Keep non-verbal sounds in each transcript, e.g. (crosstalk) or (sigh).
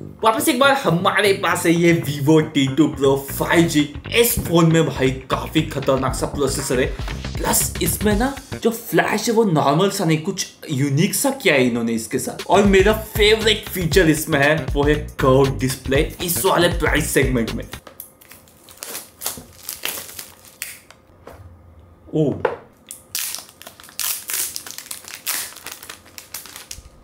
वापस एक बार हमारे पास है ये Vivo T2 Pro 5G इस फ़ोन में भाई काफ़ी खतरनाक सा प्रोसेसर है। प्लस इसमें ना जो फ्लैश है वो नॉर्मल सा नहीं, कुछ यूनिक सा किया है इन्होंने इसके साथ। और मेरा फेवरेट फीचर इसमें है, वो है कर्व डिस्प्ले इस वाले प्राइस सेगमेंट में। ओ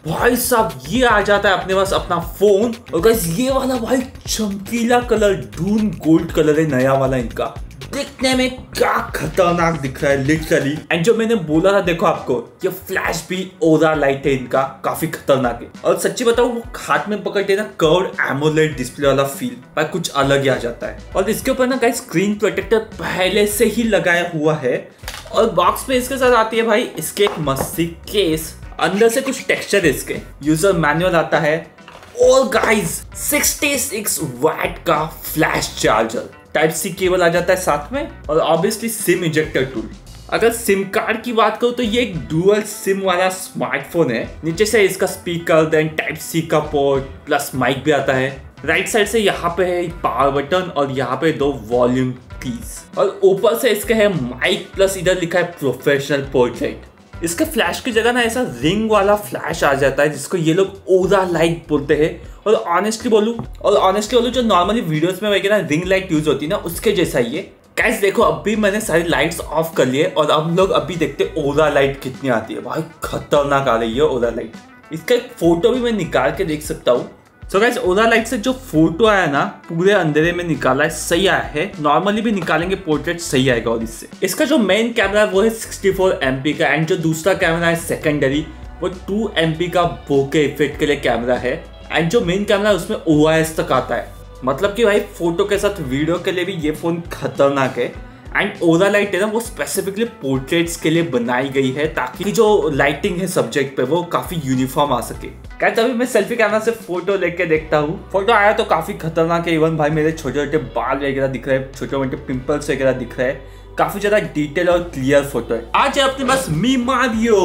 भाई साहब, ये आ जाता है अपने पास अपना फ़ोन और गाइस ये वाला भाई चमकीला कलर डून गोल्ड कलर है नया वाला इनका। दिखने में क्या खतरनाक दिख रहा है लिटरली एंड जो मैंने बोला था, देखो आपको, ये फ्लैश भी ओरा लाइट है इनका, काफ़ी खतरनाक है। और सच्ची बताऊँ, वो हाथ में पकड़ते ना कर्ड एमोलेट डिस्प्ले वाला फील भाई कुछ अलग ही आ जाता है। और इसके ऊपर ना गाइस स्क्रीन प्रोटेक्टर पहले से ही लगाया हुआ है। और बॉक्स में इसके साथ आती है भाई, इसके एक मस्ती केस अंदर से कुछ टेक्सचर इसके। यूज़र मैनुअल आता है। और गाइस 66 वैट का flash charger type C cable आ जाता है साथ में और ऑब्वियसली सिम इंजेक्टर टूल अगर सिम कार्ड की बात करूँ तो ये एक डुअल सिम वाला स्मार्टफ़ोन है। नीचे से इसका स्पीकर देन टाइप सी का पोर्ट प्लस माइक भी आता है। राइट साइड से यहाँ पे है पावर बटन और यहाँ पे दो वॉल्यूम कीज और ऊपर से इसका है माइक प्लस इधर लिखा है प्रोफेशनल पोर्ट्रेट इसके फ्लैश की जगह ना ऐसा रिंग वाला फ्लैश आ जाता है, जिसको ये लोग ओरा लाइट बोलते हैं। और ऑनेस्टली बोलूँ, और ऑनेस्टली बोलूँ, जो नॉर्मली वीडियोस में वगैरह रिंग लाइट यूज़ होती है ना, उसके जैसा ही है। कैस देखो, अभी मैंने सारी लाइट्स ऑफ़ कर लिए और अब लोग अभी देखते ओरा लाइट कितनी आती है। भाई, खतरनाक आ रही है ओरा लाइट इसका एक फ़ोटो भी मैं निकाल के देख सकता हूँ। सो गाइस ओला लाइट से जो फ़ोटो आया ना, पूरे अंधेरे में निकाला है, सही आया है। नॉर्मली भी निकालेंगे पोर्ट्रेट सही आएगा और इससे। इसका जो मेन कैमरा है, वो है 64 एमपी का। एंड जो दूसरा कैमरा है सेकेंडरी वो 2 एमपी का बोके इफ़ेक्ट के लिए कैमरा है। एंड जो मेन कैमरा है, उसमें ओ तक आता है। मतलब कि भाई फ़ोटो के साथ वीडियो के लिए भी ये फ़ोन खतरनाक है। एंड ओरा लाइट है ना, वो स्पेसिफिकली पोर्ट्रेट्स के लिए बनाई गई है ताकि जो लाइटिंग है सब्जेक्ट पे, वो काफ़ी यूनिफॉर्म आ सके। कहते अभी मैं सेल्फी कैमरा से फ़ोटो लेके देखता हूँ। फ़ोटो आया तो काफ़ी खतरनाक है इवन भाई मेरे छोटे छोटे बाल वगैरह दिख रहे हैं छोटे मोटे पिंपल्स वगैरह दिख रहे हैं। काफ़ी ज़्यादा डिटेल और क्लियर फ़ोटो है। आज है अपने पास मी मारियो।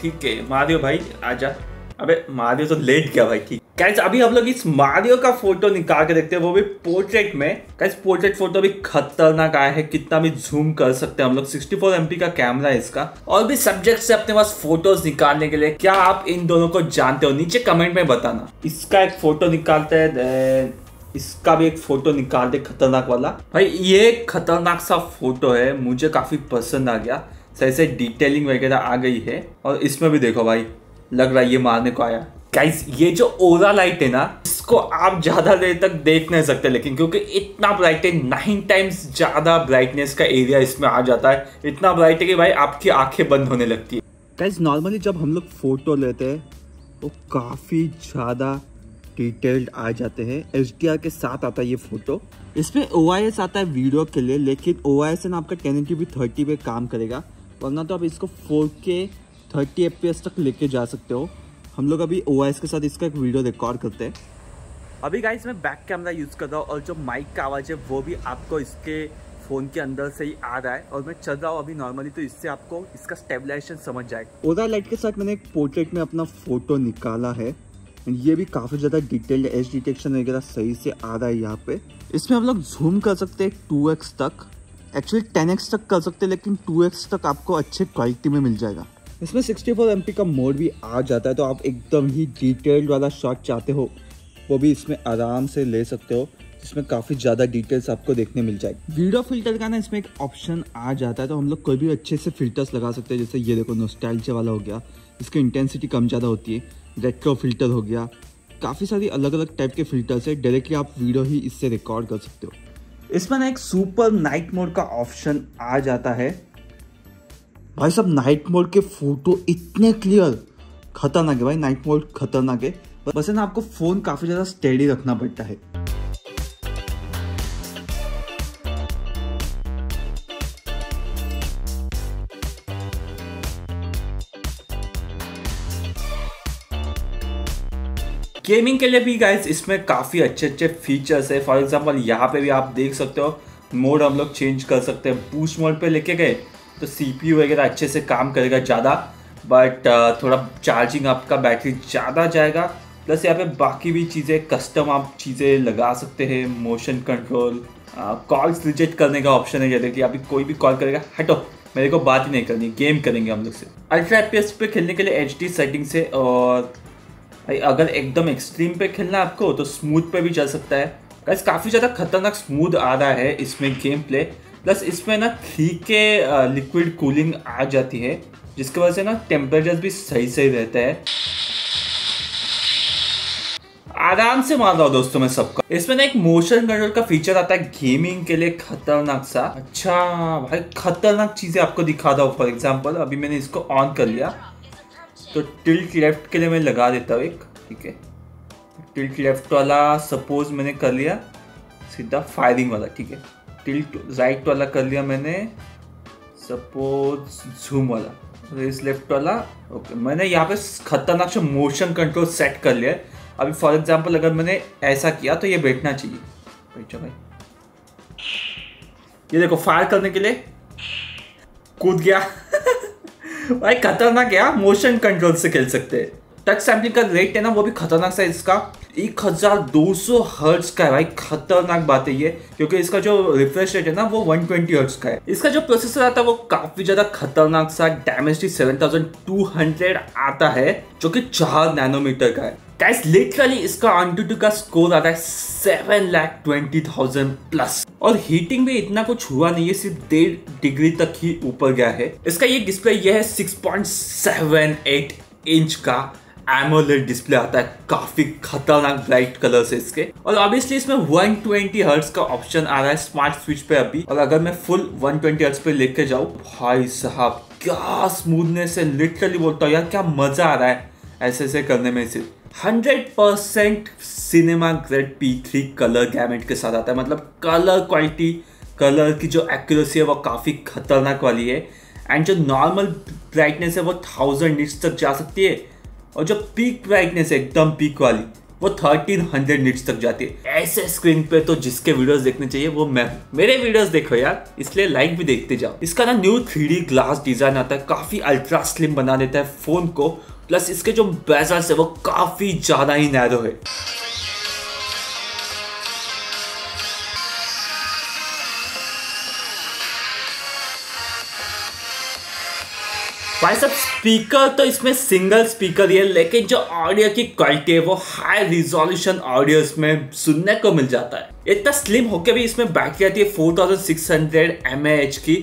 ठीक है, मारियो भाई, आजा। अबे, मारियो तो लेट गया भाई, ठीक। कैसे अभी हम लोग इस मारियो का फ़ोटो निकाल के देखते हैं, वो भी पोर्ट्रेट में। कैसे पोर्ट्रेट फ़ोटो भी खतरनाक आया है, कितना भी जूम कर सकते हैं हम लोग। 64 एमपी का कैमरा है इसका। और भी सब्जेक्ट से अपने पास फ़ोटोज़ निकालने के लिए, क्या आप इन दोनों को जानते हो? नीचे कमेंट में बताना। इसका एक फ़ोटो निकालते हैं इसका भी एक फ़ोटो निकाल दे खतरनाक वाला। भाई, ये खतरनाक सा फ़ोटो है, मुझे काफ़ी पसंद आ गया। सही से डिटेलिंग वगैरह आ गई है। और इसमें भी देखो भाई, लग रहा है ये मारने को आया। गाइस ये जो ओरा लाइट है ना, इसको आप ज़्यादा देर तक देख नहीं सकते, लेकिन क्योंकि इतना ब्राइट है नाइन टाइम्स ज़्यादा ब्राइटनेस का एरिया इसमें आ जाता है। इतना ब्राइट है कि भाई आपकी आँखें बंद होने लगती है। गाइस नॉर्मली जब हम लोग फ़ोटो लेते हैं तो काफ़ी ज़्यादा डिटेल्ड आ जाते हैं। एचडीआर के साथ आता है ये फ़ोटो इसमें ओ आता है वीडियो के लिए, लेकिन ओ है ना आपका टेन एटी थर्टी पे काम करेगा। वरना तो आप इसको फोर के थर्टी एफ़ तक लेके जा सकते हो। हम लोग अभी ओआईएस के साथ इसका एक वीडियो रिकॉर्ड करते हैं। अभी गाइस मैं बैक कैमरा यूज़ कर रहा हूँ और जो माइक का आवाज़ है वो भी आपको इसके फ़ोन के अंदर से ही आ रहा है और मैं चल रहा हूँ अभी नॉर्मली तो इससे आपको इसका स्टेबलाइजेशन समझ जाएगा ओदा लाइट के साथ मैंने एक पोर्ट्रेट में अपना फ़ोटो निकाला है ये भी काफ़ी ज़्यादा डिटेल्ड एज डिटेक्शन वगैरह सही से आ रहा है यहाँ पे। इसमें हम लोग जूम कर सकते हैं टू तक। एक्चुअली टेन तक कर सकते हैं लेकिन टू तक आपको अच्छे क्वालिटी में मिल जाएगा। इसमें 64 फोर का मोड भी आ जाता है तो आप एकदम ही डिटेल्ड वाला शॉट चाहते हो, वो भी इसमें आराम से ले सकते हो, जिसमें काफ़ी ज़्यादा डिटेल्स आपको देखने मिल जाएगी। वीडियो फ़िल्टर का ना इसमें एक ऑप्शन आ जाता है तो हम लोग कोई भी अच्छे से फिल्टर्स लगा सकते हैं, जैसे ये देखो नोस्टाइलचे वाला हो गया, इसकी इंटेंसिटी कम ज़्यादा होती है रेट्रो फ़िल्टर हो गया, काफ़ी सारी अलग अलग टाइप के फिल्टर्स है डायरेक्टली आप वीडियो ही इससे रिकॉर्ड कर सकते हो। इसमें ना एक सुपर नाइट मोड का ऑप्शन आ जाता है भाई साहब नाइट मोड के फ़ोटो इतने क्लियर खतरनाक है भाई नाइट मोड खतरनाक है। बस ना, आपको फ़ोन काफ़ी ज़्यादा स्टेडी रखना पड़ता है। गेमिंग के लिए भी गाइस इसमें काफ़ी अच्छे अच्छे फीचर्स है। फॉर एग्जांपल यहाँ पे भी आप देख सकते हो मोड हम लोग चेंज कर सकते हैं। बूस्ट मोड पे लेके गए तो सी वगैरह अच्छे से काम करेगा ज़्यादा बट uh, थोड़ा चार्जिंग आपका बैटरी ज़्यादा जाएगा प्लस यहाँ पे बाकी भी चीज़ें कस्टम आप चीज़ें लगा सकते हैं मोशन कंट्रोल कॉल्स रिजेक्ट करने का ऑप्शन है जैसे कि अभी कोई भी कॉल करेगा हटो मेरे को बात ही नहीं करनी गेम करेंगे हम लोग से। अल्ट्रा एफ़ पे खेलने के लिए एच डी सेटिंग से और भाई अगर एकदम एक्सट्रीम पे खेलना है आपको तो स्मूथ पे भी चल सकता है। गाइस काफ़ी ज़्यादा खतरनाक स्मूथ आ रहा है इसमें गेम प्ले प्लस इसमें ना थ्री के लिक्विड कूलिंग आ जाती है, जिसकी वजह से ना टेम्परेचर भी सही सही रहता है। आराम से मार रहा हूँ दोस्तों मैं सबका। इसमें ना एक मोशन कंट्रोल का फीचर आता है गेमिंग के लिए खतरनाक सा। अच्छा भाई खतरनाक चीज़ें आपको दिखा रहा हूँ फॉर एग्ज़ाम्पल अभी मैंने इसको ऑन कर लिया। तो टिल्ट लेफ़्ट के लिए मैं लगा देता हूँ एक, ठीक है। टिल्ट लेफ़्ट वाला सपोज़ मैंने कर लिया, सीधा फायरिंग वाला, ठीक है। टिल्ट राइट वाला कर लिया मैंने। सपोज़ जूम वाला, रेस लेफ़्ट वाला, ओके, मैंने यहाँ पे खतरनाक से मोशन कंट्रोल सेट कर लिया है। अभी फॉर एग्ज़ाम्पल अगर मैंने ऐसा किया तो ये बैठना चाहिए। बैठो भाई। ये देखो फायर करने के लिए कूद गया। (laughs) भाई खतरनाक है मोशन कंट्रोल से खेल सकते हैं। टच सैम्पलिंग का रेट है ना, वो भी खतरनाक सा इसका। एक हज़ार दो सौ हर्ट्स का है भाई, खतरनाक बात है ये, क्योंकि इसका जो रिफ्रेश रेट है ना, वो 120 ट्वेंटी हर्ट्स का है। इसका जो प्रोसेसर आता है, वो काफ़ी ज़्यादा खतरनाक सा damage seven thousand two hundred आता है, जो कि चार नैनोमीटर का है। गाइस लिटरली इसका ऑन का स्कोर आता है seven lakh twenty thousand plus और हीटिंग भी इतना कुछ हुआ नहीं है, सिर्फ़ डेढ़ डिग्री तक ही ऊपर गया है। इसका ये डिस्प्ले ये है six point seven eight inch का। एमोलेड डिस्प्ले आता है, काफ़ी खतरनाक ब्राइट कलर से इसके। और ऑब्वियसली इसमें 120 ट्वेंटी का ऑप्शन आ रहा है स्मार्ट स्विच पे अभी। और अगर मैं फुल 120 ट्वेंटी पे लेके जाऊँ, भाई साहब, क्या स्मूथनेस है लिटरली बोलता हूँ, यार क्या मज़ा आ रहा है ऐसे ऐसे करने में सिर्फ़ hundred percent cinema grade P three colour gamut के साथ आता है। मतलब कलर क्वालिटी कलर की जो एक्यूरेसी है वो काफ़ी खतरनाक वाली है। एंड जो नॉर्मल ब्राइटनेस है वो थाउज़ेंड निट्स तक जा सकती है। और जो पीक ब्राइटनेस है एकदम पीक वाली, वो थर्टीन हंड्रेड निट्स तक जाती है। ऐसे स्क्रीन पे तो जिसके वीडियोस देखने चाहिए, वो मैं मेरे वीडियोस देखो यार, इसलिए लाइक भी देखते जाओ। इसका ना न्यू थ्री ग्लास डिज़ाइन आता है, काफ़ी अल्ट्रा स्लिम बना देता है फ़ोन को प्लस इसके जो बेजल्स है, वो काफ़ी ज़्यादा ही नैरो है। भाई सब स्पीकर तो इसमें सिंगल स्पीकर ही है, लेकिन जो ऑडियो की क्वालिटी है, वो हाई रिजोल्यूशन ऑडियो इसमें सुनने को मिल जाता है। इतना स्लिम होके भी इसमें बैटरी आती है 4600 mAh की।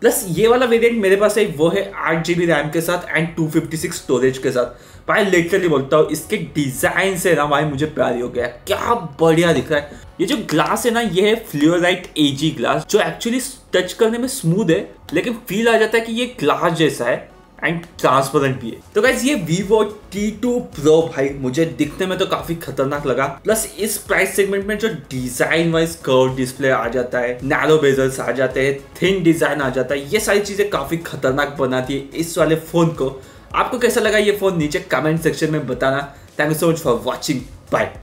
प्लस ये वाला वेरिएंट मेरे पास है, वो है आठ जी बी रैम के साथ and two fifty six storage के साथ। भाई लिटरली बोलता हूँ, इसके डिज़ाइन से ना भाई मुझे प्यारी हो गया क्या बढ़िया दिख रहा है। ये जो ग्लास है ना, ये है फ्लोराइट एजी ग्लास जो एक्चुअली टच करने में स्मूथ है, लेकिन फील आ जाता है कि ये ग्लास जैसा है। एंड ट्रांसपेरेंट भी है तो गाइज़ ये Vivo T2 Pro भाई मुझे दिखने में तो काफ़ी खतरनाक लगा। प्लस इस प्राइस सेगमेंट में जो डिज़ाइन वाइज कर्व डिस्प्ले आ जाता है नैरो बेजल्स आ जाते हैं थिन डिज़ाइन आ जाता है, ये सारी चीज़ें काफ़ी खतरनाक बनाती है इस वाले फ़ोन को। आपको कैसा लगा ये फ़ोन नीचे कमेंट सेक्शन में बताना। Thank you so much for watching bye